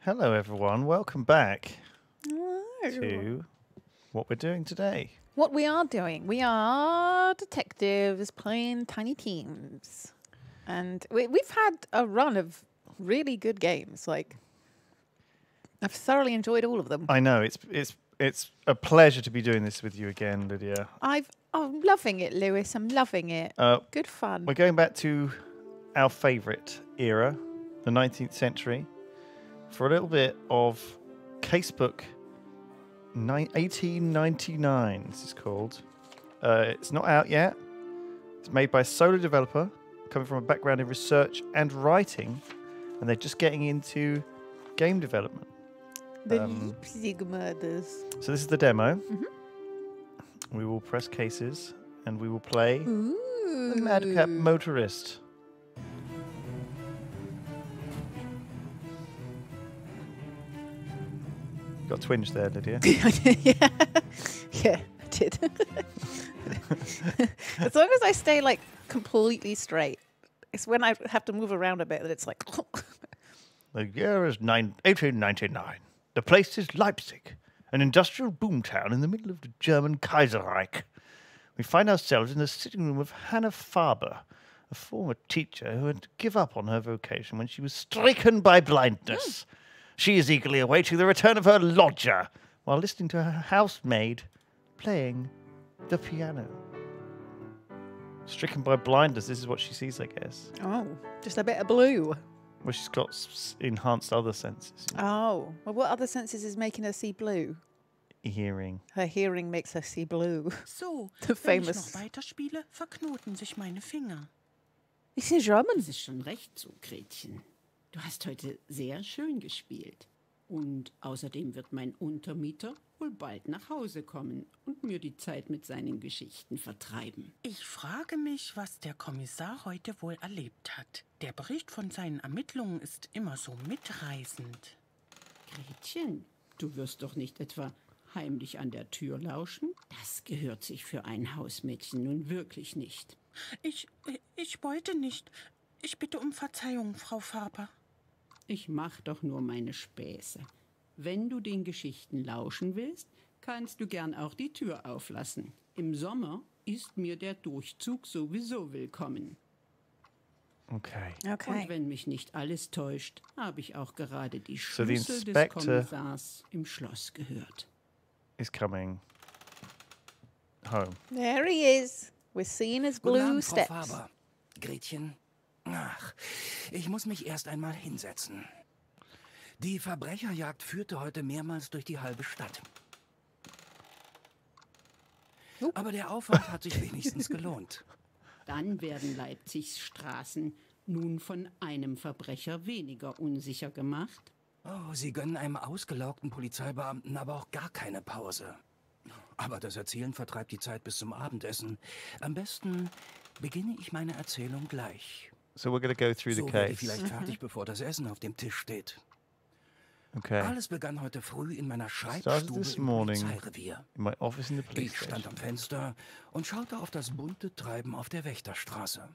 Hello, everyone. Welcome back Hello. to what we're doing today. What we are doing, we are detectives playing tiny teams. And we, we've had a run of really good games. Like, I've thoroughly enjoyed all of them. I know it's it's it's a pleasure to be doing this with you again, Lydia. I've, oh, I'm loving it, Lewis. I'm loving it. Uh, Good fun. we're going back to our favourite era, the 19th century, for a little bit of Casebook ni- 1899. This is called. Uh, it's not out yet. It's made by a solo developer coming from a background in research and writing, and they're just getting into game development. The um, Leipzig murders. So this is the demo. Mhm. We will press cases and we will play Ooh. the Madcap Motorist. Got twinge there, Lydia. yeah. yeah, I did. as long as I stay like completely straight. It's when I have to move around a bit that it's like the year is nine, 1899. The place is Leipzig, an industrial boomtown in the middle of the German Kaiserreich. We find ourselves in the sitting room of Hannah Faber, a former teacher who had to give up on her vocation when she was stricken by blindness. Hmm. She is eagerly awaiting the return of her lodger while listening to her housemaid playing the piano. Stricken by blindness, this is what she sees, I guess. Oh, just a bit of blue. Well, she's got s- s- enhanced other senses. you know, Oh. Well what other senses is making her see blue? Hearing. Her hearing makes her see blue. So, The wenn ich famous- noch weiterspiele, verknoten sich meine Finger. Is in German? Das ist schon recht so, Gretchen. Du hast heute sehr schön gespielt. Und außerdem wird mein Untermieter wohl bald nach Hause kommen und mir die Zeit mit seinen Geschichten vertreiben. Ich frage mich, was der Kommissar heute wohl erlebt hat. Der Bericht von seinen Ermittlungen ist immer so mitreißend. Gretchen, du wirst doch nicht etwa heimlich an der Tür lauschen? Das gehört sich für ein Hausmädchen nun wirklich nicht. Ich, ich wollte nicht. Ich bitte um Verzeihung, Frau Faber. Ich mach doch nur meine Späße. Wenn du den Geschichten lauschen willst, kannst du gern auch die Tür auflassen. Im Sommer ist mir der Durchzug sowieso willkommen. Okay. Okay. Und wenn mich nicht alles täuscht, habe ich auch gerade die So the Schlüssel des inspector- Kommissars im Schloss gehört. Is coming home. There he is. We're seeing his Guten blue Abend, Frau steps. Faber. Gretchen? Ach, ich muss mich erst einmal hinsetzen. Die Verbrecherjagd führte heute mehrmals durch die halbe Stadt. Aber der Aufwand hat sich wenigstens gelohnt. Dann werden Leipzigs Straßen nun von einem Verbrecher weniger unsicher gemacht. Oh, Sie gönnen einem ausgelaugten Polizeibeamten aber auch gar keine Pause. Aber das Erzählen vertreibt die Zeit bis zum Abendessen. Am besten beginne ich meine Erzählung gleich. So we're going to go through the So werde ich case. vielleicht fertig, mhm. bevor das Essen auf dem Tisch steht. Okay. Alles begann heute früh in meiner Started Schreibstube this im morning Polizeirevier. in my office in the police Ich stand station. am Fenster und schaute auf das bunte Treiben auf der Wächterstraße.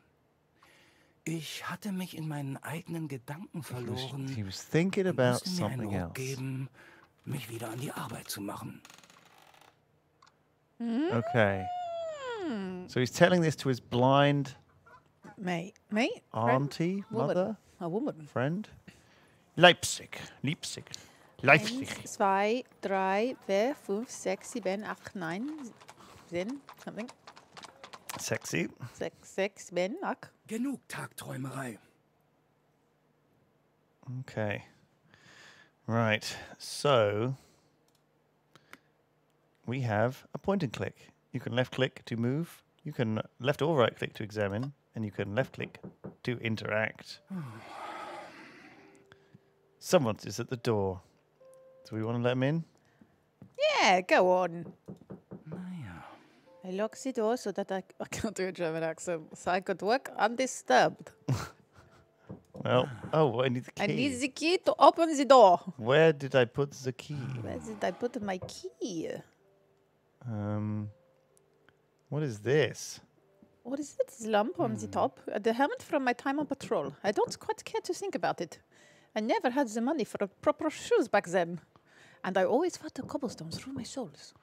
Ich hatte mich in meinen eigenen Gedanken He was, verloren. he was thinking und about musste mir einen something Ruck else. geben, mich wieder an die Arbeit zu machen. Hmm? Okay. So he's telling this to his blind Mate. Mate? Auntie, Woman. mother, A woman. friend. Leipzig. Leipzig. Leipzig. Eins, zwei, drei, vier, fünf, sechs, sieben, acht, neun, zehn, something. Sexy. Sechs, sechs, sieben, acht. Genug Tagträumerei. Okay. Right. So we have a point and click. You can left click to move. You can left or right click to examine, and you can left click to interact. Someone is at the door. Do we want to let him in? Yeah, go on. Naja. I lock the door so that I, I can't do a German accent, so I could work undisturbed. Well, oh, I need the key. I need the key to open the door. Where did I put the key? Where did I put my key? Um, what is this? What is it? This lump on the top? Uh, the helmet from my time on patrol. I don't quite care to think about it. I never had the money for a proper shoes back then. And I always felt the cobblestones through my soles.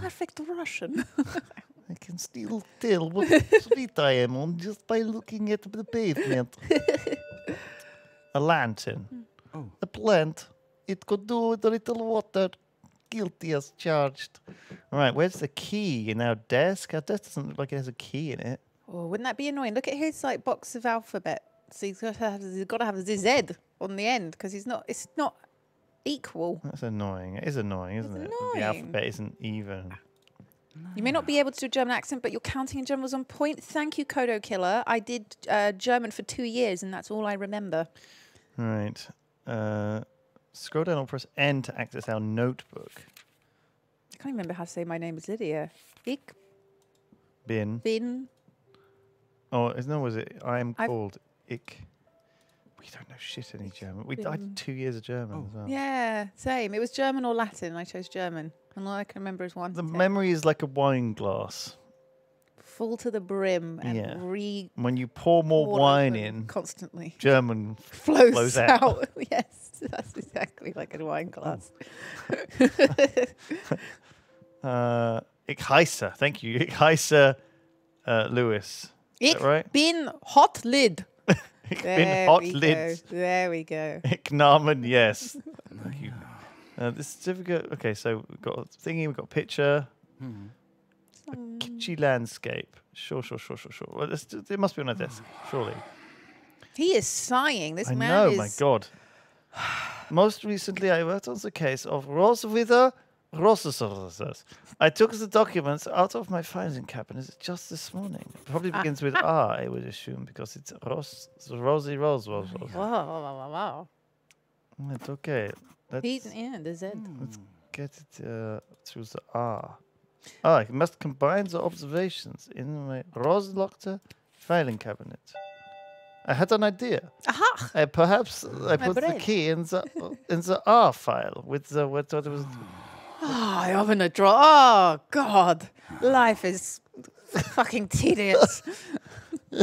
Perfect Russian. I can still tell what street I am on just by looking at the pavement. a lantern. Oh. A plant. It could do with a little water. Guilty as charged. All right, where's the key in our desk? Our desk doesn't look like it has a key in it. oh, wouldn't that be annoying? Look at his like box of alphabet. So he's got to have, he's got to have the Z on the end because he's not. It's not equal. That's annoying. It is annoying, isn't it? that The alphabet isn't even. You may not be able to do a German accent, but your counting in German was on point. Thank you, Kodo Killer. I did uh, German for two years, and that's all I remember. All right. Uh, scroll down or press N to access our notebook. I can't remember how to say my name is Lydia. Ich Bin. bin. Oh, is no, was it? I am I've- called Ich. We don't know shit any German. We I Bin. did two years of German oh. as well. Yeah, same. It was German or Latin. I chose German. And all I can remember is one. The memory is like a wine glass. Full to the brim and Yeah. re When you pour more wine in, constantly. German Flows, flows out. out. yes, that's exactly like a wine glass. Uh, ich heiße, thank you. Ich heiße uh, Lewis. Ich right? bin hot lid. Ich There bin hot lid. There we go. Ich Namen, yes. Thank you. Uh, this certificate. Okay, so we've got a thingy, we've got a picture. A kitschy landscape. Sure, sure, sure, sure, sure. Well, this, it must be on a desk, surely. He is sighing. This I man know, is. my God. Most recently, I worked on the case of Roswitha Rossesers. I took the documents out of my filing cabinet just this morning. Probably begins with R, I would assume, because it's Ros, Rosie Rose. Rose, Rose. Wow, wow, wow, wow, wow. It's okay. Let's He's yeah, the Z. get it uh, through the R. Ah, I must combine the observations in my Roslockte filing cabinet. I had an idea. Aha! Uh, perhaps I put the key in the in the R file with the what, what it was. Oh, I open a drawer. Oh God, life is fucking tedious.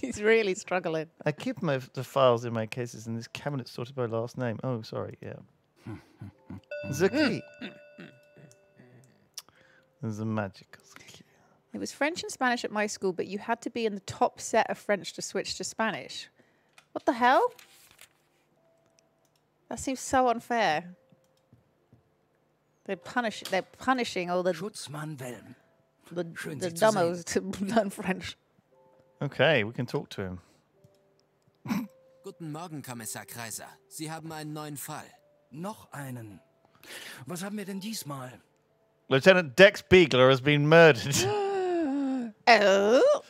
He's really struggling. I keep my the files in my cases in this cabinet sorted by last name. Oh, sorry, yeah. the key. the magical key. It was French and Spanish at my school, but you had to be in the top set of French to switch to Spanish. What the hell? That seems so unfair. They're punish. They're punishing all the Schutzmann Wellm. the, Schön, the Sie dummos to learn French. Okay, we can talk to him. Guten Morgen, Kommissar Kreiser. Sie haben einen neuen Fall. Noch einen. Was haben wir denn diesmal? Lieutenant Dex Beagler has been murdered. Oh.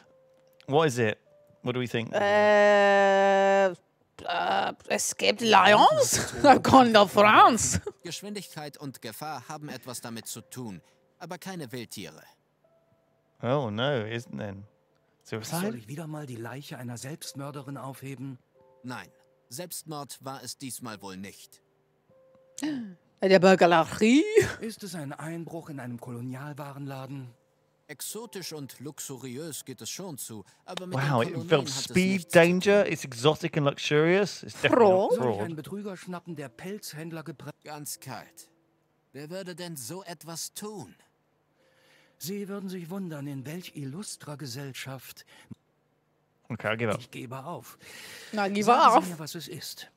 what is it? What do we think? Uh, uh, escaped lions? Gone to France. Geschwindigkeit und Gefahr haben etwas damit zu tun, aber keine Wildtiere. oh no, isn't then. Soll Suicide? ich wieder mal die Leiche einer Selbstmörderin aufheben? Nein, Selbstmord war es diesmal wohl nicht. Der Burgerlacherie. Ist es ein Einbruch in einem Kolonialwarenladen? Exotisch und luxuriös geht es schon zu, aber mit Wow, it involves speed, danger, it's exotic and luxurious. It's definitely Soll ich fraud. einen Betrüger schnappen, der Pelzhändler gepresst? Ganz kalt. Wer würde denn so etwas tun? Sie würden sich wundern, in welch illustrer Gesellschaft. Okay, I'll give up. Ich gebe auf. Na, gib Sagen auf. Sie mir, was es ist.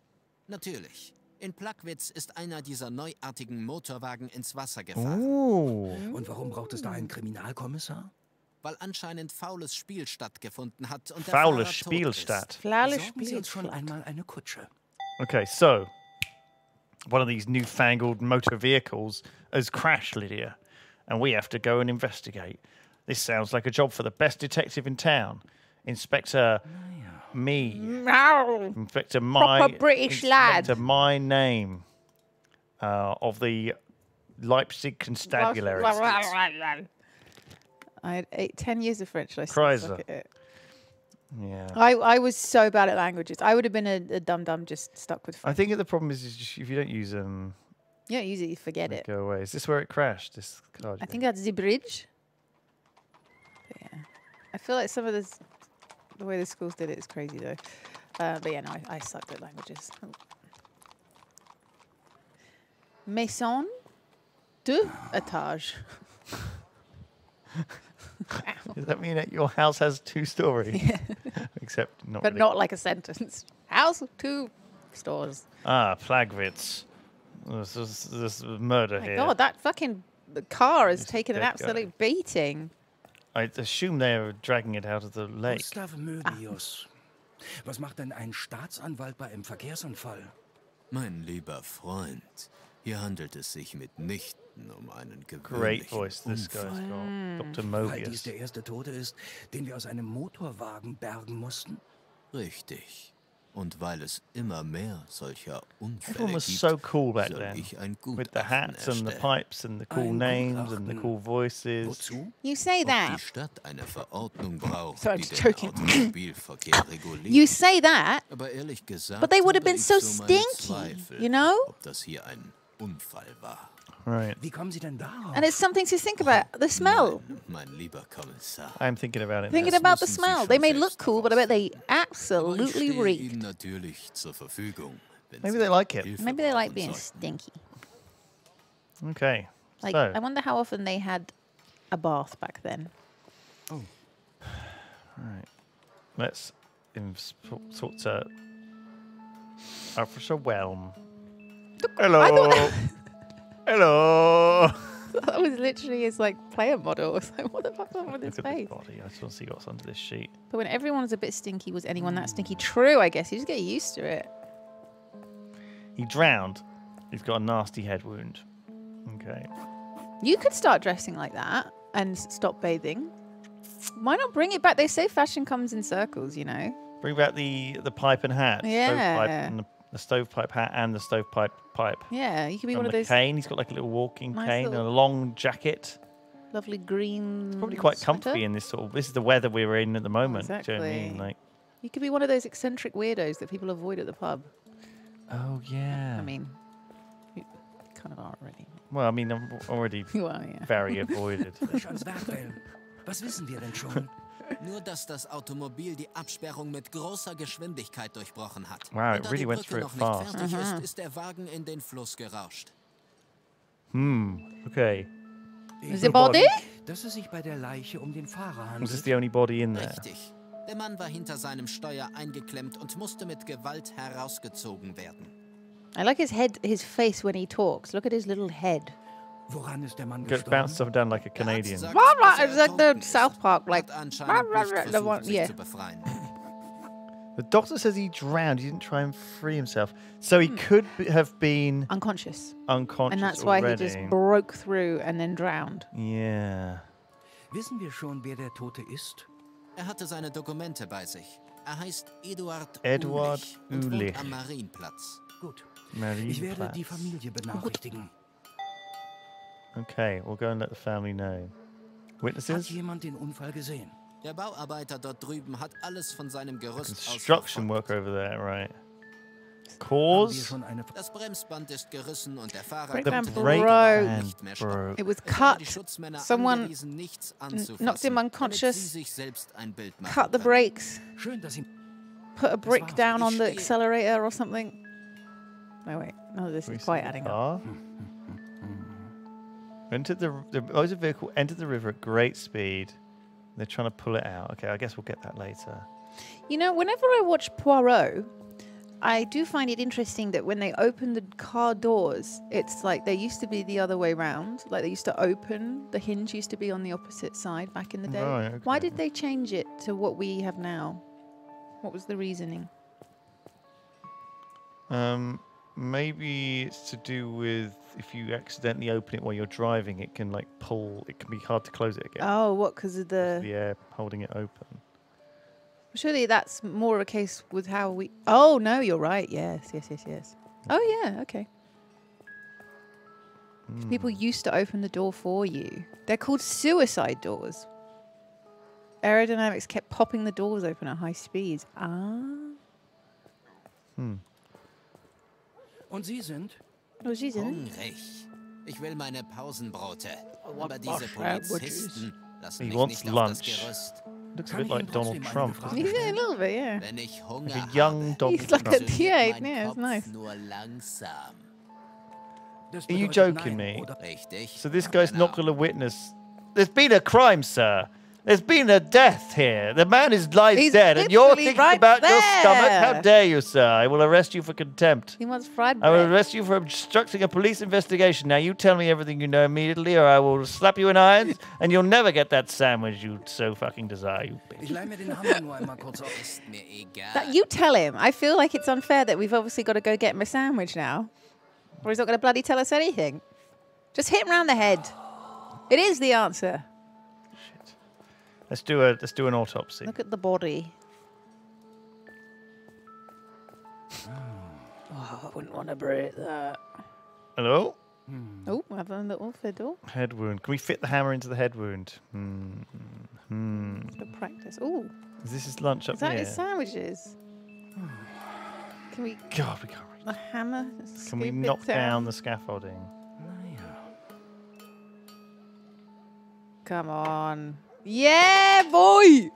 Natürlich. In Plagwitz ist einer dieser neuartigen Motorwagen ins Wasser gefahren, Ooh. Und warum braucht es da einen Kriminalkommissar? weil anscheinend faules Spiel stattgefunden hat und der Faules Spiel tot ist. statt. Flaules Besorgen Sie uns schon einmal eine Kutsche. Okay, so one of these newfangled motor vehicles has crashed, Lydia, and we have to go and investigate. This sounds like a job for the best detective in town, Inspector me, Meow. Inspector my Proper British lad. Inspector my name uh, of the Leipzig constabulary. I had eight, ten years of French. I still Kreiser. suck at it. yeah. I, I was so bad at languages. I would have been a, a dum dum just stuck with French. I think the problem is, is just if you don't use them, You don't use it, you forget it. go away. Is this where it crashed? This car? I think that's the bridge. But yeah. I feel like some of this, the way the schools did it is crazy though. Uh, but yeah, no, I, I sucked at languages. Oh. Maison de étage. Does that mean that your house has two stories? Except not. but really. not like a sentence. House, two stores. Ah, Plagwitz. This is this is murder My here. God, that fucking the car has It's taken an absolute beating. I assume they're dragging it out of the lake. Gustav Möbius. Was macht denn ein Staatsanwalt bei einem Verkehrsunfall? Mein lieber Freund, hier handelt es sich mitnichten um einen Great voice this guy's Unfall. got. Dr. Weil dies Mobius. der erste Tote ist, den wir aus einem Motorwagen bergen mussten? Richtig. Und weil es immer mehr solcher Unfälle Everyone was gibt, so cool back then. With the Gutachten hats and the pipes and the cool Ein names and the cool voices. Wozu? You say Ob die that. Stadt eine Verordnung braucht, Sorry, I'm die just den joking. Automobilverkehr reguliert. You say that, Aber ehrlich gesagt, but they would have been so so stinky, Zweifel, you know? ob das hier ein Unfall war. Right. Wie kommen Sie denn darauf? And it's something to think about. The smell. Mein, mein lieber Kommissar. I'm thinking about it. Thinking about the smell. They may look cool, but I bet they absolutely reek. Natürlich zur Verfügung. Maybe they like it. Maybe they like being stinky. Okay. Like, so, I wonder how often they had a bath back then. Oh. right. Let's in- talk to Officer Whelm. Hello. Hello. that was literally his like player model. I was like, what the fuck's wrong with his Look at face? body. I just want to see what's under this sheet. But when everyone's a bit stinky, was anyone that stinky? True, I guess. You just get used to it. He drowned. He's got a nasty head wound. Okay. You could start dressing like that and s- stop bathing. Why not bring it back? They say fashion comes in circles, you know. Bring back the the pipe and hat. Yeah. and the, the stovepipe hat and the stovepipe pipe. Yeah, you could be and one of the those cane. He's got like a little walking Nice cane and a long jacket. lovely green. It's probably quite sweater. comfy in this sort of. This is the weather we're in at the moment. Do you know what I mean? Exactly. Like, You could be one of those eccentric weirdos that people avoid at the pub. oh yeah. I mean, you kind of are already. well, I mean, I'm already You are, yeah. very avoided. Frisch ans Werk, Wellen. Was wissen wir denn schon? Nur, dass das Automobil die Absperrung mit großer Geschwindigkeit durchbrochen hat. Wow, it really went through it noch fast. nicht fertig ist, ist der Wagen in den Fluss gerauscht. hmm. Okay. Ich The body? dass es sich bei der Leiche um den Fahrer Was this handelt. the only body in there? Richtig. Der Mann war hinter seinem Steuer eingeklemmt und musste mit Gewalt herausgezogen werden. I like his head, his face when he talks. Look at his little head. Woran ist der Mann Gets gestorben? bounced up down like a Canadian. sagt, Blah, blah, er it's like the. South Park, like, Hat blah, blah, the one- yeah. The doctor says he drowned. He didn't try and free himself, so he could be, have been Unconscious. unconscious And that's why already. he just broke through and then drowned. yeah. Wissen wir schon, wer der Tote ist? Er hatte seine Dokumente bei sich. Er heißt Eduard, Eduard Uhlich und wohnt Uhlich. am Marienplatz. Gut. Marie Ich werde die Familie benachrichtigen. Okay, we'll go and let the family know. Hat Witnesses? jemand den Unfall gesehen? Der Bauarbeiter dort drüben hat alles von seinem Gerüst aus Construction verfolgt. work over there, right? Cause? Das Bremsband ist gerissen und der Fahrer The konnte den brake Motorwagen band nicht mehr stoppen. broke. It was Es hatte die cut. Someone angewiesen, nichts anzufassen, knocked him unconscious, sie sich selbst ein Bild machen Cut the brakes, Schön, dass Sie... put a brick down on the accelerator or something. No, wait. No, this is quite adding up. Entered the the motor vehicle entered the river at great speed. They're trying to pull it out. Okay, I guess we'll get that later. You know, whenever I watch Poirot, I do find it interesting that when they open the car doors, it's like they used to be the other way round. Like they used to open, the hinge used to be on the opposite side back in the day. Right, Why did they change it to what we have now? What was the reasoning? Um, maybe it's to do with if you accidentally open it while you're driving, it can like pull. It can be hard to close it again. Oh, what? Because of the. The air holding it open. Surely that's more a case with how we. Oh no, you're right. Yes, yes, yes, yes. Oh yeah, okay. So People used to open the door for you. They're called suicide doors. Aerodynamics kept popping the doors open at high speeds. Ah. Hmm. Und Sie sind? Oh, she's in. Hungrig. Ich will meine Pausenbrote. want Aber diese. Polizisten lassen He mich wants nicht auf das lunch. Gerüst. Looks a Kann bit ich like Ihnen Donald trotzdem eine Trump. Frage Yeah, a stellen? little bit, yeah. Wenn ich Hunger Like a young habe, Donald He's like a Trump. tea funktioniert aid, mein yeah, it's Kopf nice. nur langsam. Das Are you joking me? So this guy's not going to witness. There's been a crime, sir. There's been a death here. The man is lies He's dead, and you're thinking right about your stomach. How dare you, sir? I will arrest you for contempt. He wants fried I will arrest you for obstructing a police investigation. Now you tell me everything you know immediately, or I will slap you in irons, and you'll never get that sandwich you so fucking desire. You bitch. Ich leih mir den Hammer nur einmal kurz auf. Ist mir egal. That, you tell him. I feel like it's unfair that we've obviously got to go get him a sandwich now. Or he's not going to bloody tell us anything. Just hit him round the head. It is the answer. Let's do a let's do an autopsy. Look at the body. Oh, I wouldn't want to break that. Hello. Oh, I have a little fiddle. Head wound. Can we fit the hammer into the head wound? Hmm. Hmm. To practice. Oh, Is this his lunch up is that here? his sandwiches? Can we God, we can't. reach. the hammer? Can we scoop it knock down the scaffolding? Come on. Yeah, boy.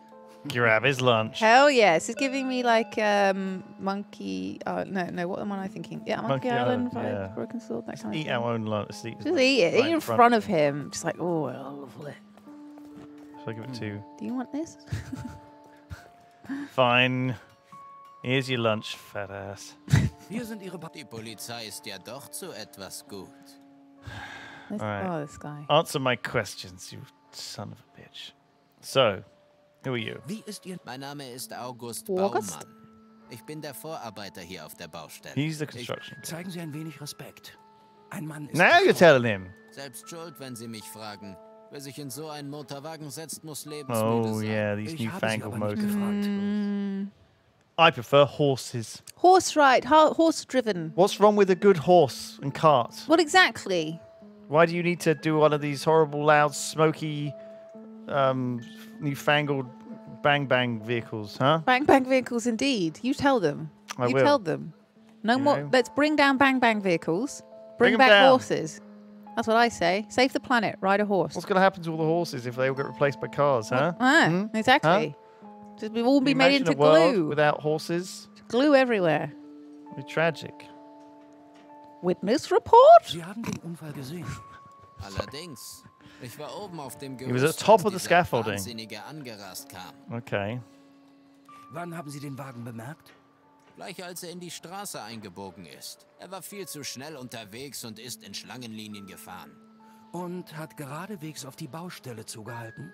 Grab his lunch. Hell yes. It's giving me like um monkey. Oh no, no. What am I thinking? Yeah, Monkey, Monkey Island, Island, Five yeah. Broken Sword. That kind of Eat thing. our own lunch. Let's eat Just lunch eat it. right eat in front of him. Just like, oh, lovely. Shall I give it to? you? Do you want this? Fine. Here's your lunch, fat ass. Hier sind Ihre pa Die Polizei ist ja doch zu etwas gut. Alright. Oh, this guy. Answer my questions, you son of a bitch. So, who are you? Wie ist Ihr... Mein Name ist August, August? Baumann. Ich bin der Vorarbeiter hier auf der Baustelle. He's the construction. guy. Zeigen Sie ein wenig Respekt. Ein Mann ist... Now you're telling him. Selbst schuld, wenn Sie mich fragen. Wer sich in so einen Motorwagen setzt, muss lebensmüde Oh sein. yeah, these Ich newfangled aber nicht motors. Mm, I prefer horses. horse ride, ho- horse driven. What's wrong with a good horse and cart? What exactly? Why do you need to do one of these horrible, loud, smoky, um, newfangled bang bang vehicles, huh? Bang bang vehicles, indeed. You tell them. I you will. tell them. No You more. know. Let's bring down bang bang vehicles. Bring, Bring 'em back down. horses. That's what I say. Save the planet. Ride a horse. What's going to happen to all the horses if they all get replaced by cars, huh? Ah, Hmm? exactly. Just we all Can be made into a world glue. without horses? Glue everywhere. It'd be tragic. Witness report. Sie haben den Unfall gesehen. Allerdings. Ich war oben auf dem He was at Gerüst, the top als of the scaffolding. Angerast kam. Okay. Wann haben Sie den Wagen bemerkt? Gleich als er in die Straße eingebogen ist. Er war viel zu schnell unterwegs und ist in Schlangenlinien gefahren. Und hat geradewegs auf die Baustelle zugehalten?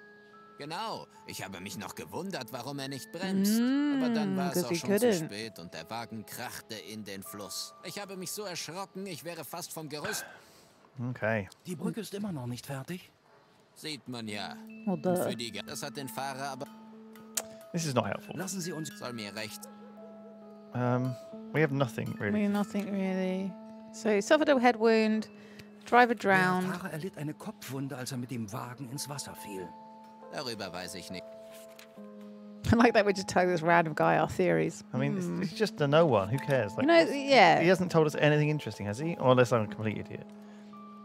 Genau. Ich habe mich noch gewundert, warum er nicht bremst. Aber dann war es auch schon zu spät und der Wagen krachte in den Fluss. Ich habe mich so erschrocken, ich wäre fast vom Gerüst. Okay. Die Brücke ist immer noch nicht fertig. Sieht man ja. Well, Und duh. für die Ge das hat den Fahrer aber This is not helpful. Lassen Sie uns... soll mir recht. Um, we have nothing I really. mean, nothing really. So he suffered a head wound. Driver Der drowned. Fahrer erlitt eine Kopfwunde, als er mit dem Wagen ins Wasser fiel. Darüber weiß ich nicht. I like that we're just telling this random guy our theories. I mean, it's, it's just a no one. Who cares? You know, yeah. he hasn't told us anything interesting, has he? Or unless I'm a complete idiot.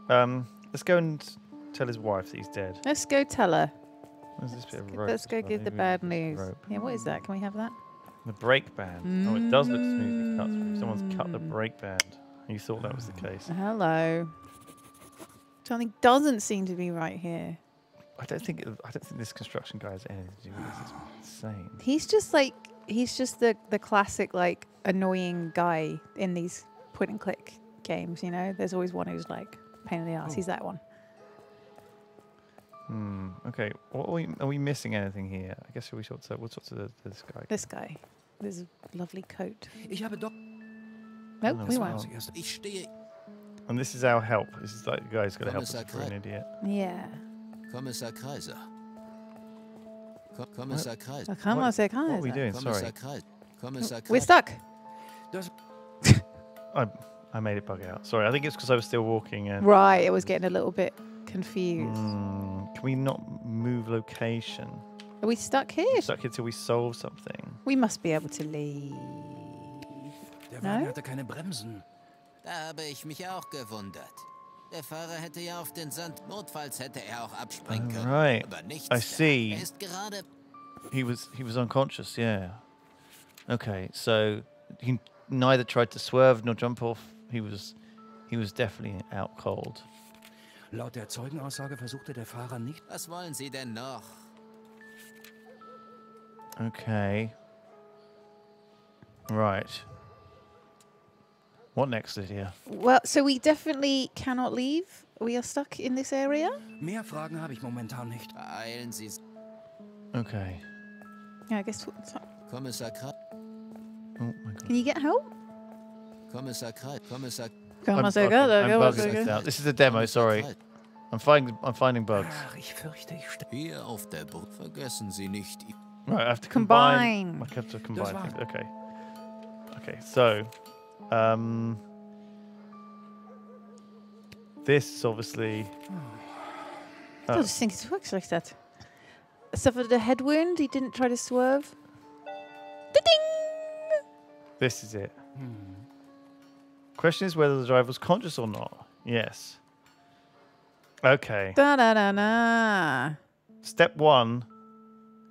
Um, let's go and tell his wife that he's dead. Let's go tell her. Where's this bit of rope? Let's go give the Maybe we bad news. rope. Yeah, what is that? Can we have that? The brake band. Oh, it does look smoothly cut. through. Someone's cut the Mm. brake band. You thought that was the case. Hello. Something doesn't seem to be right here. I don't think. It, I don't think this construction guy has anything to do with this. It's insane. He's just like he's just the the classic like annoying guy in these point and click games. You know, there's always one who's like pain in the ass. Oh. He's that one. Hmm. Okay. What are we? Are we missing anything here? I guess we should. We'll talk to the, this guy. This guy, this lovely coat. Ich habe Doc... Nope, no, we it's won't. Ich stehe. And this is our help. This is like the guy's going to help us Kommissar if we're an idiot. Yeah. Kommissar Kreiser. Kommissar Kreiser. I can't What- What are we doing? Kommissar Sorry. Kreiser. Kommissar We're stuck. I I made it bug out. Sorry. I think it's because I was still walking. And Right, it was getting a little bit confused. Hmm, can we not move location? Are we stuck here? We're stuck here till we solve something. We must be able to leave. Der No? Wagen hatte keine Bremsen. Da habe ich mich auch gewundert. Der Fahrer hätte ja auf den Sand. Notfalls hätte er auch abspringen können. Alright. Aber nichts. I see. Er ist gerade. He was he was unconscious. Yeah. Okay, so he neither tried to swerve nor jump off. He was he was definitely out cold. Laut der Zeugenaussage versuchte der Fahrer nicht. Was wollen Sie denn noch? Okay. Right. What next, Lydia? Well, so we definitely cannot leave. We are stuck in this area. Mehr Fragen habe ich momentan nicht. Beeilen Sie sich. Okay. Yeah, I guess. so- Kommissar Kreis. Oh my god. Can you get help? Kommissar Kreis. Kommissar Come I'm on, so bugging- I'm go, bugging this out. This is a demo. Sorry, I'm finding I'm finding bugs. Ach, ich fürchte, ich ste Hier auf der Brücke. Vergessen Sie nicht. Right, I have to combine. Combine. I have to combine things. Okay. Okay, so um this is obviously I don't think it works like that. Suffered a head wound. He didn't try to swerve. Ding! this is it. Hmm. Question is whether the driver was conscious or not. Yes. Okay. Da da da da. Step one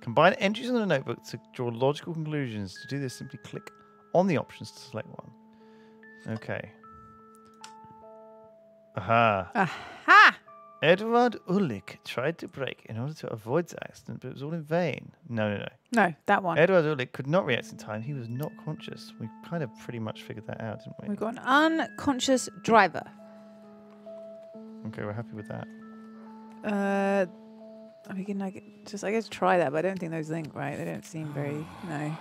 combine entries in the notebook to draw logical conclusions. To do this, simply click on the options to select one. Okay. Aha. Ha! Edward Ulrich tried to brake in order to avoid the accident, but it was all in vain. No, no, no. No, that one. Edward Ulrich could not react in time. He was not conscious. We kind of pretty much figured that out, didn't we? We've got an unconscious driver. Okay, we're happy with that. Uh, we can like just I guess try that, but I don't think those link right. They don't seem very no.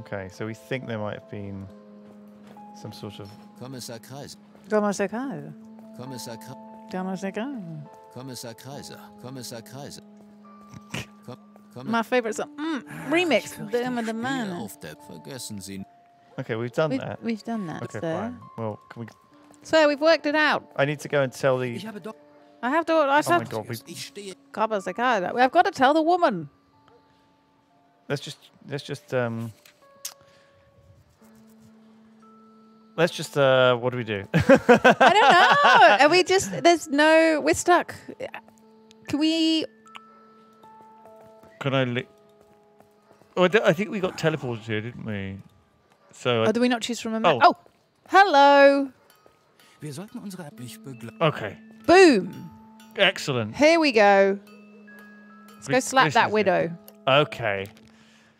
Okay, so we think there might have been some sort of. Kommissar Kreis. Vamos acá. Kommissar Kreis. Vamos acá. Kommissar Kreiser. Kommissar Kreiser. Kom Komm My favorite song. Mm, remix. fürchte, The, the hier man. auf der. Vergessen Sie. Okay, we've done We've, that. we've done that. Okay, so. fine. Well, can we? so we've worked it out. I need to go and tell the. Ich habe doch. I have to. I Oh my have to. god, we, Ich stehe. Vamos acá. I've got to tell the woman. let's just let's just um. Let's just uh, what do we do? I don't know. Are we just? There's no. We're stuck. Can we? Can I? Li- oh, I think we got teleported here, didn't we? So I Oh, do we not choose from a map? Oh. Oh, hello. Wir sollten unsere. Ich begleite. okay, Boom. excellent. Here we go. Let's go slap this that is it. widow. Okay,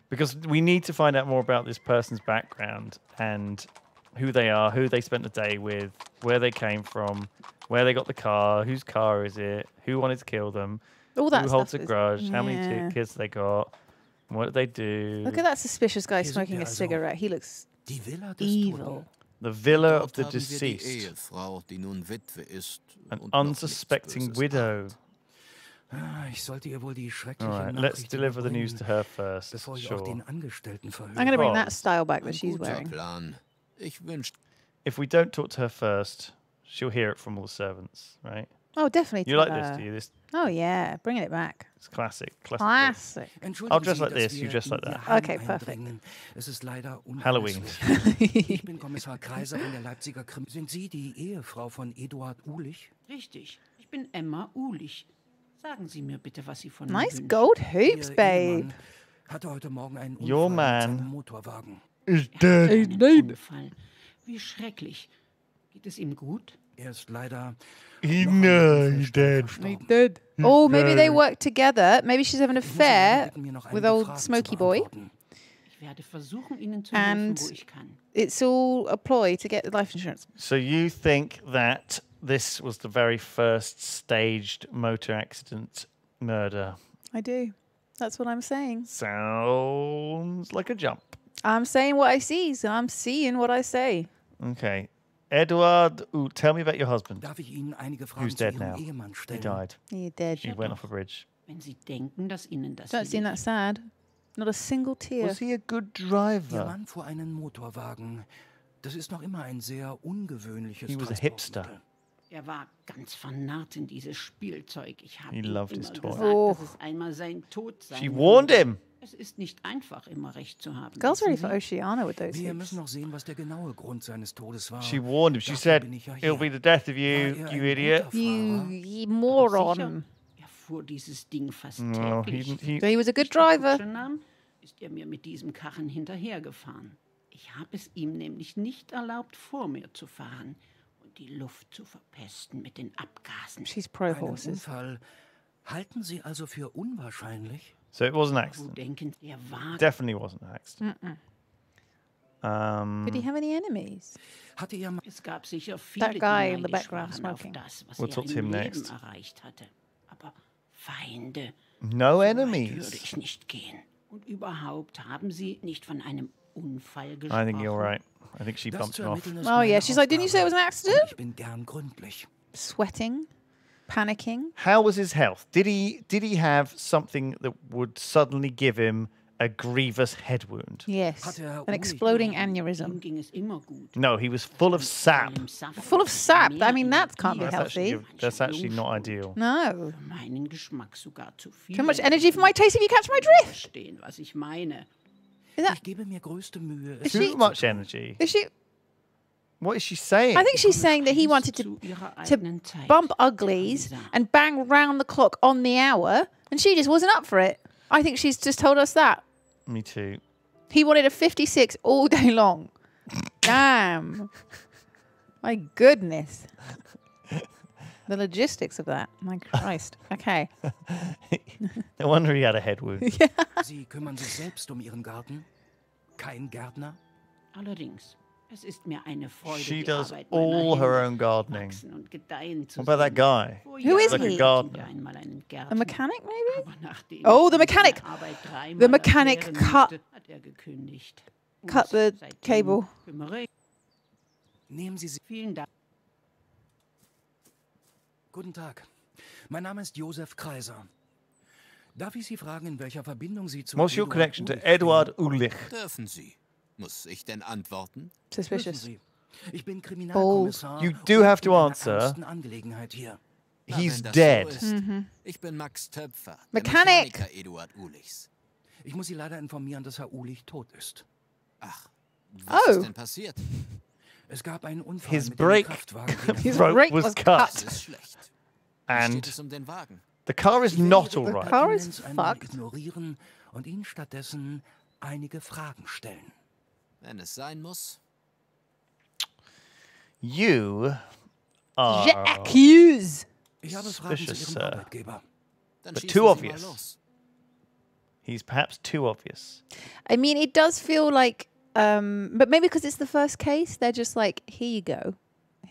because we need to find out more about this person's background and who they are, who they spent the day with, where they came from, where they got the car, whose car is it, who wanted to kill them, All that who holds a stuff is- grudge, how many Yeah. kids they got, what did they do. Look at that suspicious guy Hier smoking a cigarette. He looks Die Villa evil. The villa of the haben wir die deceased, Ehefrau, die nun Witwe ist. an und noch nichts unsuspecting widow. tat. Ah, Ich sollte ihr wohl die schreckliche All right, let's deliver the news to her first. bevor ich auch Sure. den Angestellten verhöre. I'm going to bring that style back that she's guter wearing. Plan. Ich wünschte, If we don't talk to her first, she'll hear it from all the servants, right? Oh, definitely. You tell like this, do you? This Oh yeah, bringing it back. is classic. Classic. Classic. I'll dress like this, you dress like that. Okay, perfect. eindringen. Es ist leider Halloween. Ich bin Kommissar Kreiser von der Leipziger Krim. Sind Sie die Ehefrau von Eduard Uhlich? Richtig. Ich bin Emma Uhlich. Sagen Sie mir bitte, was Sie von mir Nice gold hoops, babe. Hatte heute Morgen einen Unfall Your mit man seinem Motorwagen. Is dead. Einen Unfall. Wie schrecklich. Geht es ihm gut? Er ist leider He noch no, he's dead. Unfallverstorben. did. Oh, maybe they work together. Maybe she's having an Ich muss Sie darum affair bitten, mir noch with old Fragen Smoky Boy. beantworten. Ich werde versuchen, Ihnen zu helfen, And- wo ich kann. It's all a ploy to get the life insurance. So you think that this was the very first staged motor accident murder? I do. That's what I'm saying. Sounds like a jump. I'm saying what I see, so I'm seeing what I say. Okay. Edward, ooh, tell me about your husband. Darf ich Ihnen einige Fragen Who's dead now? Ehemann He died. You're dead. He went off a bridge. Wenn Sie denken, dass Ihnen das Don't seem that sad. Not a single tear. Was he a good Ihr driver? Mann fuhr einen Motorwagen. Das ist noch immer ein sehr ungewöhnliches He was a hipster. Er war ganz vernarrt in dieses Spielzeug. Ich habe He ihm loved immer his toy. gesagt, Oh. dass es einmal sein Tod sein She würde. warned him. Es ist nicht einfach, immer recht zu haben. Girls ready for Sie? Oceana with those Wir müssen noch sehen, was der genaue Grund seines Todes war. She warned him. She Dafür said, "It'll be the death of you, you idiot." You, moron. er fuhr dieses Ding fast No, he, täglich. he, So he was a good driver. Ist er mir mit diesem Karren hinterhergefahren. Ich habe es ihm nämlich nicht erlaubt, vor mir zu fahren und die Luft zu verpesten mit den Abgasen. She's pro horses. Unfall halten Sie also für unwahrscheinlich? So it was an accident. denken Sie, war Definitely wasn't an accident. Um, Did he have any enemies? Hatte Ihr Mann Es gab sicher viele, That guy in the background smoking. We'll er talk to him next. erreicht hatte. Aber Feinde no so weit würde enemies. ich nicht gehen. Und überhaupt haben Sie nicht von einem Unfall I gesprochen. think you're right. I think she bumped him off. Oh, yeah. She's like, didn't you say it was an accident? Und Ich bin gern gründlich. Sweating, panicking. How was his health? Did he did he have something that would suddenly give him a grievous head wound? Yes. Er An exploding aneurysm. ging es immer gut. No, he was full of sap. Full of sap. I mean, that can't be Energie. That's actually, healthy. that's actually not ideal. No. Für meinen Geschmack sogar zu viel. Too much energy for my taste, if you catch my drift. Verstehen, was ich meine. Is that, Ich gebe mir größte Mühe. Is es Too much energy. is she? What is she saying? I think she's saying that he wanted to to bump uglies and bang round the clock on the hour, and she just wasn't up for it. I think she's just told us that. Me too. He wanted a 56 all day long. Damn. My goodness. The logistics of that. My Christ. Okay. No wonder he had a head wound. Sie kümmern sich selbst um Ihren Garten? Kein Gärtner? Allerdings, es ist mir eine Freude, She die does Arbeit all her own gardening. und gedeihen zu What about that guy? Who is Jahren he? Like a gardener. A mechanic, maybe? Oh, the mechanic. The mechanic cut- cut the cable. Nehmen Sie sie. Vielen Dank. Guten Tag. Mein Name ist Josef Kreiser. Darf ich Sie fragen, in welcher Verbindung Sie zu What's your Eduard connection to Edward Ulich? Dürfen Sie. Muss ich denn antworten? stehen? Dürfen Suspicious. Sie. Ich bin Kriminalkommissar. You do have to answer. Angelegenheit hier. He's dead. So ist. Ich bin Max Töpfer, Mechanic. Mechaniker Eduard Uhlichs. Ich muss Sie leider informieren, dass Herr Uhlich tot ist. Ach, was Oh. ist denn passiert? Es gab einen Unfall His mit dem brake Kraftwagen. er His throat brake was was cut. Das cut. ist schlecht. And um den Wagen? the car is not Ihre all right. car is fucked. ignorieren und Ihnen stattdessen einige Fragen stellen. Wenn es sein muss. You are. J'accuse. Ich habe Fragen zu Suspicious, Ihrem sir. Arbeitgeber. Dann But too obvious. He's perhaps too obvious. I mean, it does feel like, um, but maybe because it's the first case, they're just like, here you go.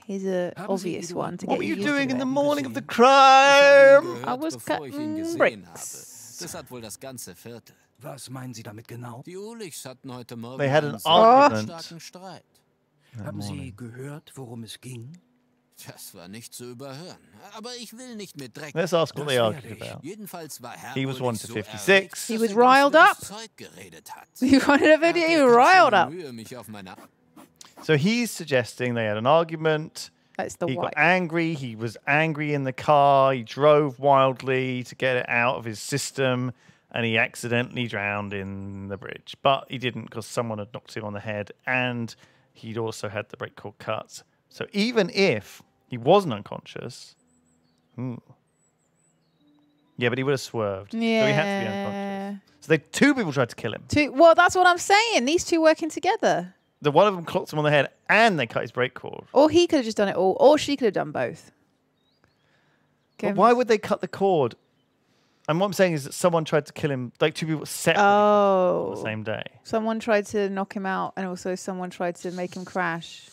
Here's a Haben obvious one to What get were you you used doing in the morning of the Ich habe ihn crime? I was bevor ich ihn cutting gesehen bricks. Das hat wohl das ganze Viertel. Was meinen Sie damit genau? Die Uhlichs hatten heute Morgen They had einen an sehr argument. starken Streit. Haben Sie gehört, worum es ging? Das war nicht zu überhören. Aber ich will nicht mit Dreck. Let's ask what they argued about. Jedenfalls war Herr He was Uhlich one to 56. erregt, He was er ganz riled up. Zeug. You wanted a Er video, hatte you were ganz schön riled up. Mühe, mich auf meine So he's suggesting they had an argument. That's the he white. got angry. He was angry in the car. He drove wildly to get it out of his system, and he accidentally drowned in the bridge. But he didn't because someone had knocked him on the head, and he'd also had the brake cord cut. So even if he wasn't unconscious, hmm. yeah, but he would have swerved. Yeah. So he had to be unconscious. So they two people tried to kill him. Two, well, that's what I'm saying. These two working together. The one of them clocked him on the head, and they cut his brake cord. Or he could have just done it all, or she could have done both. But why would they cut the cord? And what I'm saying is that someone tried to kill him, like two people separately on the Oh. same day. Someone tried to knock him out, and also someone tried to make him crash.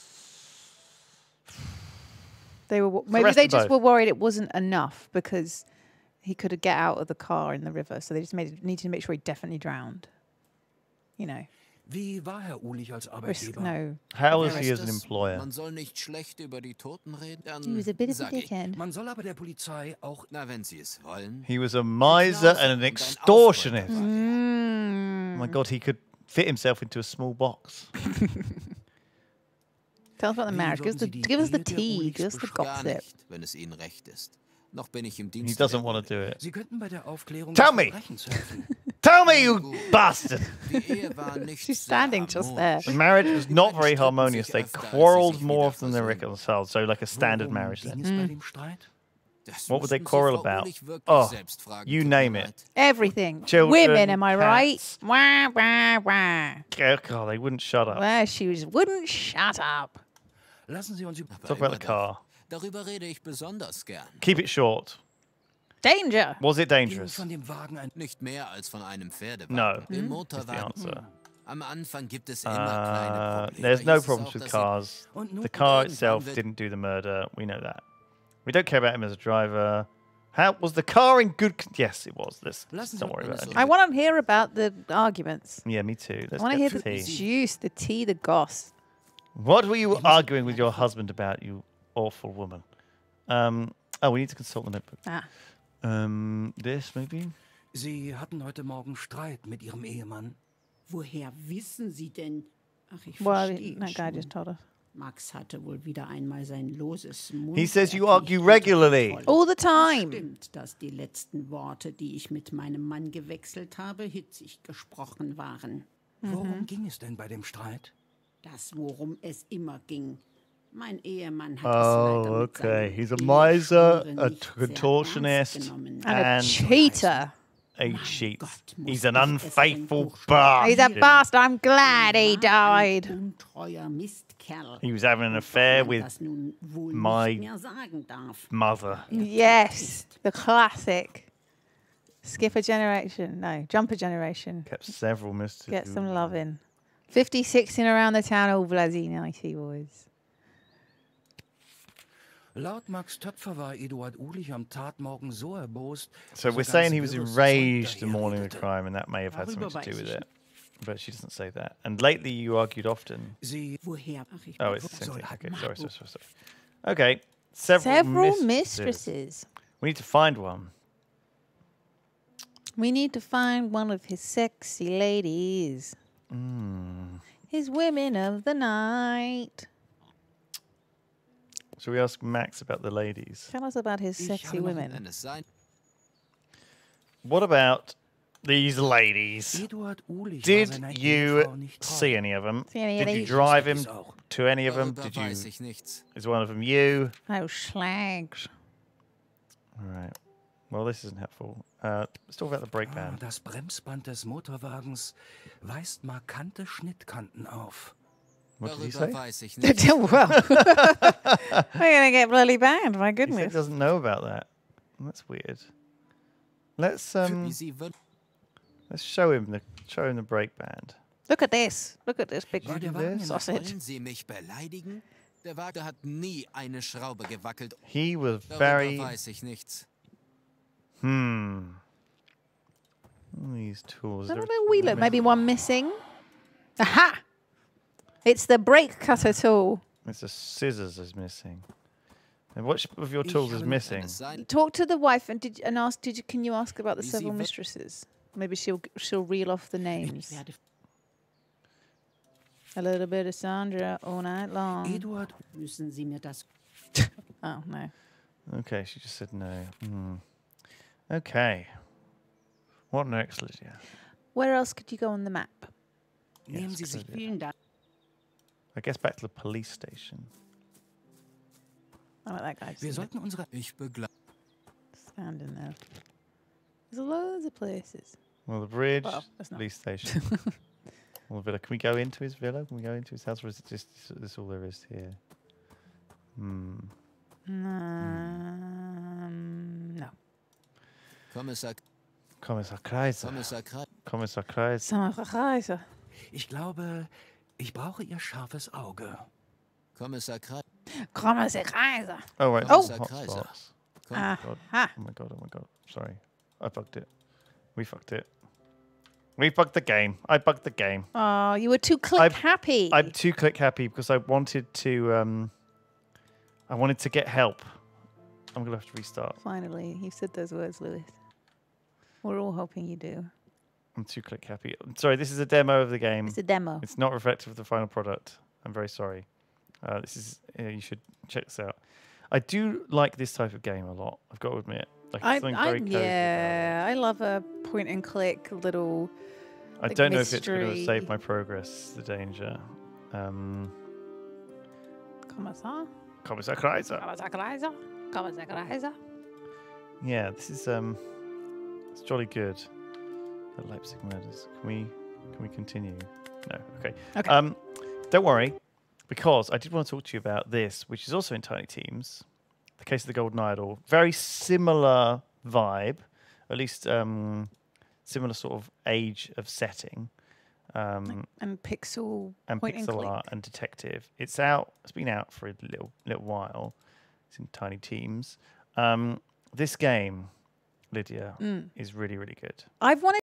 They were maybe arrest they them just both. were worried it wasn't enough because he could have get out of the car in the river, so they just made needed to make sure he definitely drowned. You know, Wie war Herr Uhlich als Arbeitgeber? no. How was Wer he as an employer? Man soll nicht schlecht über die Toten reden. Dann He was a bit of a dickhead. Man soll aber der Polizei auch Na, wenn Sie es wollen. He was a miser and an extortionist. Oh my god, he could fit himself into a small box. Tell us about the Wie marriage. Give us the, würden Sie die give us the tea. Give us the gossip. wenn es Ihnen recht ist. Noch bin ich im He doesn't want to do it. Sie könnten bei der Aufklärung Tell me. Verbrechens helfen. Tell me, you bastard! Die Ehe war nicht She's standing just there. The marriage was not very harmonious. They öfter, als sie quarrelled more often than they reconciled. So, like a standard marriage then. es bei mm. dem Streit? Das What would they quarrel about? Oh, you name it. Everything. Children, Women, am I cats. right? Wah, wah, wah. Oh, God, they wouldn't shut up. Well, she was, wouldn't shut up. Lassen Sie uns über... Aber Talk about the car. dar- Darüber rede ich besonders gern. Keep it short. Danger. Was it dangerous? von dem Wagen ein... Nicht mehr als von einem Pferdewagen. No, Im is the answer. Am Anfang gibt es immer Uh, kleine there's no problems with cars. The car itself didn't do the murder. We know that. We don't care about him as a driver. How was the car in good? Con- yes, it was. Let's don't worry about it. I want to hear about the arguments. Yeah, me too. Let's I want to hear get the tea. juice, the tea, the goss. What were you arguing with your husband about, you awful woman? Um. Oh, we need to consult the notebook. Ah. Um. This maybe. Sie hatten heute Morgen Streit mit Ihrem Ehemann. Woher wissen Sie denn? Ach, ich Well, verstehe that guy just told us. Max hatte wohl wieder einmal sein loses He says you argue regularly. All the time. Stimmt, dass die letzten Worte, die ich mit meinem Mann gewechselt habe, hitzig gesprochen waren. Worum ging es denn bei dem Streit? Das, worum es immer ging. Mein Ehemann hat Oh, es mit okay. He's a miser, a contortionist, ernst. And a cheater. A cheat. He's an unfaithful bastard. He's a bastard. bastard. I'm glad he died. He was having an affair with das nun wohl my nicht mehr sagen darf. mother. Er yes, the classic. Skipper generation. No, jumper generation. Kept several misters. Get who- some loving. 56 in around the town, all bloody nicey boys. Laut Max Töpfer war Eduard Uhlich am Tatmorgen so erbost, So er we're saying he was enraged the morning of the crime, and that may have had something to do with it. But she doesn't say that. And lately, you argued often. Sie Woher? Ach, ich Oh, it's the same thing. Okay, sorry, sorry, sorry, sorry. Okay, several, Several mistresses. mistresses. We need to find one. We need to find one of his sexy ladies. Hmm. His women of the night. Shall we ask Max about the ladies? Tell us about his sexy women. Wenn es sein What about these ladies? Eduard Uhlich war Did you Ehefrau nicht treu. see any of them? See any of Did you drive him to any of them? Did you? weiß ich nichts. Is one of them you? Oh, schlags. All right. Well, this isn't helpful. Uh, let's talk about the brake Ah, band. Das Bremsband des Motorwagens weist markante Schnittkanten auf. What did he say? weiß ich nichts. well, we're gonna get bloody banned. My He said he doesn't know about that. That's weird. Let's um, Wie Sie wün- let's show him the show him the brake band. Look at this. Look at this big War der Wagen sausage. Wollen Sie mich beleidigen? Der Wagen hat nie eine Schraube gewackelt. He was very weiß ich nichts. hmm. These tools. Look they're at the wheeler. Maybe one missing. Aha! It's the brake cutter tool. It's the scissors is missing. And which of your tools is missing? Talk to the wife and did and ask. Did you, can you ask about the several mistresses? Maybe she'll she'll reel off the names. A little bit of Sandra all night long. Eduard müssen Sie mir das Oh no. Okay, she just said no. Hmm. Okay. What next, Lydia? Where else could you go on the map? Nehmen Yes, Sie good sich idea. vielen Dank. I guess back to the police station. I like that guy. Wir just sollten unsere ich begleite. standing there. There's loads of places. Well, the bridge, Well, that's police station. well, the villa. Can we go into his villa? Can we go into his house, or is it just this, this all there is here? Hmm. Um, no. Kommissar, Kommissar Kreiser. Kommissar Kreis. Kommissar Kreiser. Samachaiser. Ich glaube, ich brauche Ihr scharfes Auge. Kommissar Kreis. Kommissar Kaiser. Oh wait. Oh. hot Kreiser. spots. Komm. God. Oh my god. Oh my god. Sorry. I bugged it. We fucked it. We bugged the game. I bugged the game. Oh, you were too click I've- happy. I'm too click happy because I wanted to. Um, I wanted to get help. I'm gonna have to restart. Finally, you said those words, Lewis. We're all hoping you do. I'm too click happy. I'm sorry. This is a demo of the game. It's a demo. It's not reflective of the final product. I'm very sorry. Uh, this is uh, you should check this out. I do like this type of game a lot. I've got to admit. Like I, something I very cozy yeah, I love a point and click little. I like don't know if it's going to save my progress. The danger. Um, Kommissar. Kommissar Kreiser. Kommissar Kaiser. Kommissar Kaiser. yeah, this is um, it's jolly good. The Leipzig murders. Can we can we continue? No. Okay. Okay. Um, don't worry, because I did want to talk to you about this, which is also in Tiny Teams. The case of the Golden Idol. Very similar vibe, at least um, similar sort of age of setting. Um, And pixel and and pixel click. art and detective. It's out. It's been out for a little little while. It's in tiny teams. Um, this game, Lydia, Mm. is really really good. I've wanted